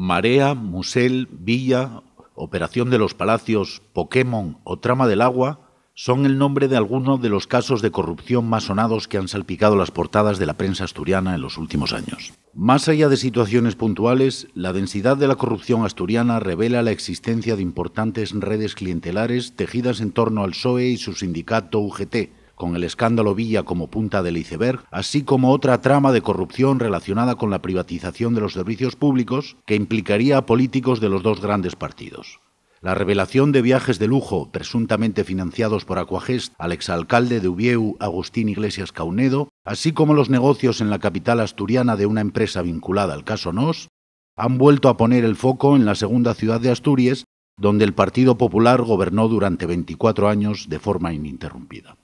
Marea, Musel, Villa, Operación de los Palacios, Pokémon o Trama del Agua son el nombre de algunos de los casos de corrupción más sonados que han salpicado las portadas de la prensa asturiana en los últimos años. Más allá de situaciones puntuales, la densidad de la corrupción asturiana revela la existencia de importantes redes clientelares tejidas en torno al PSOE y su sindicato UGT, con el escándalo Villa como punta del iceberg, así como otra trama de corrupción relacionada con la privatización de los servicios públicos que implicaría a políticos de los dos grandes partidos. La revelación de viajes de lujo presuntamente financiados por Aquagest al exalcalde de Ubieu, Agustín Iglesias Caunedo, así como los negocios en la capital asturiana de una empresa vinculada al caso NOS, han vuelto a poner el foco en la segunda ciudad de Asturias, donde el Partido Popular gobernó durante 24 años de forma ininterrumpida.